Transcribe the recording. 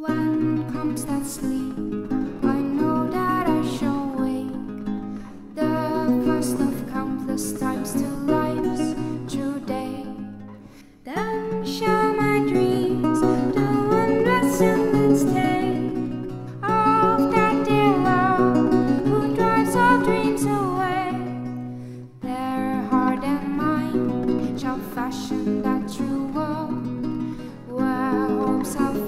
When comes that sleep? I know that I shall wake. The first of countless times to life's true day. Then shall my dreams do undress and take. Of that dear love who drives all dreams away. Their heart and mind shall fashion that true world where hopes are.